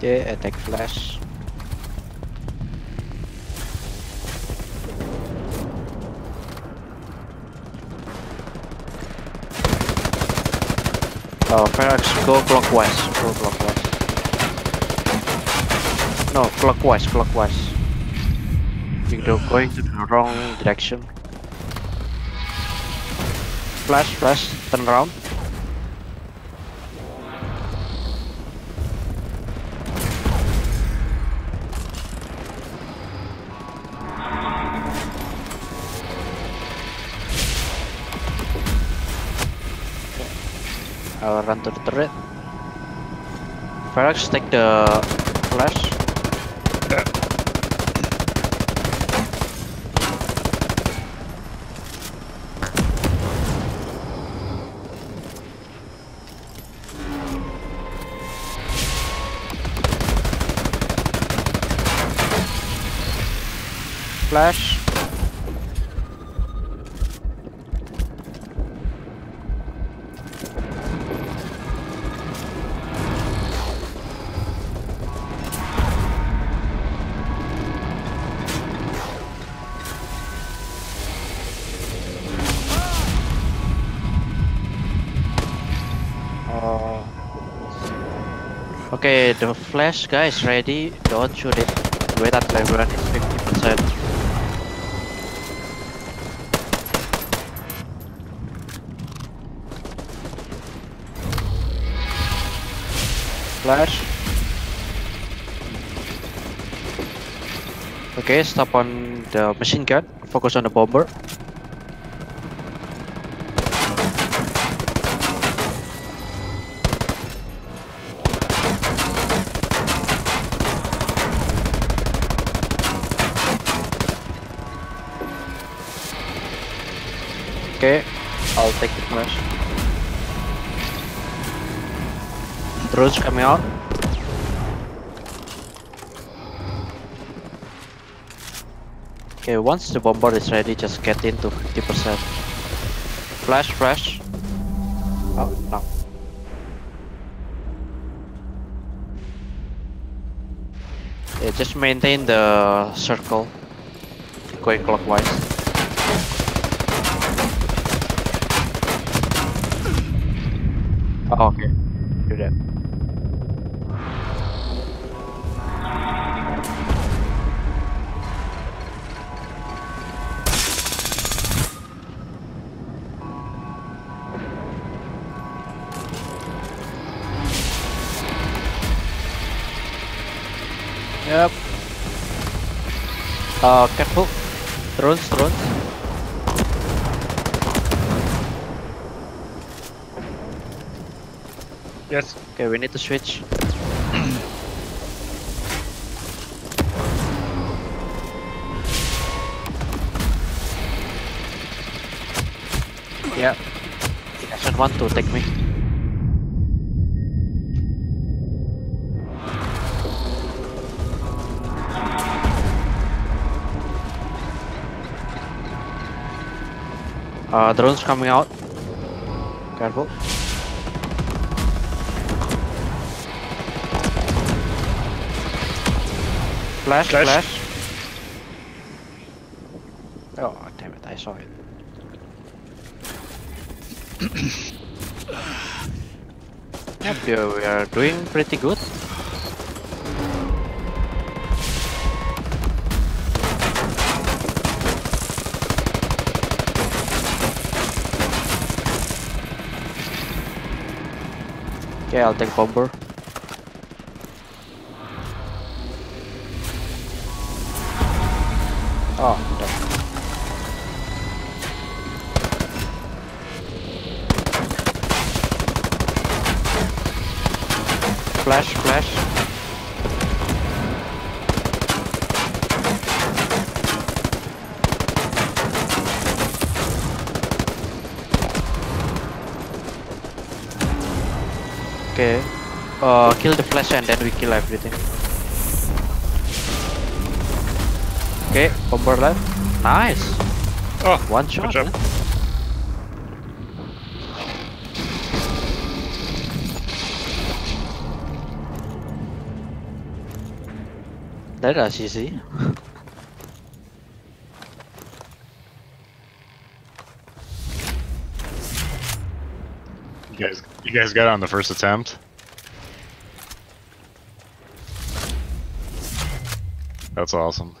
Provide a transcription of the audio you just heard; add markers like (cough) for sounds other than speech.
Okay, attack flash. Oh, Ferox, go clockwise. Go clockwise. No, clockwise, clockwise. You're going to the wrong direction. Flash, flash, turn around. I'll run to the turret. Ferox, take the flash. Flash. Okay, the flash guys ready. Don't shoot it. Wait until everyone is 50%. Flash. Okay, stop on the machine gun. Focus on the bomber. Okay, I'll take the flash. Drones coming out. Okay, once the bomber is ready, just get into 50%. Flash, flash. Oh, no. Yeah, just maintain the circle. Going clockwise. Yep. Uh, careful. Drones, drones. Yes. Okay, we need to switch. yeah. Action one to take me. Uh, drones coming out. Careful. Flash, Flash. flash. Oh, damn it, I saw it. yep, (coughs) yeah, we are doing pretty good. Okay, I'll take bomber. Oh, no. Flash, flash. Okay. Uh, kill the flash and then we kill everything. Okay, bomber left. Nice. Oh, One good shot. job. man. That's easy. (laughs) You guys, you guys got on the first attempt. That's awesome.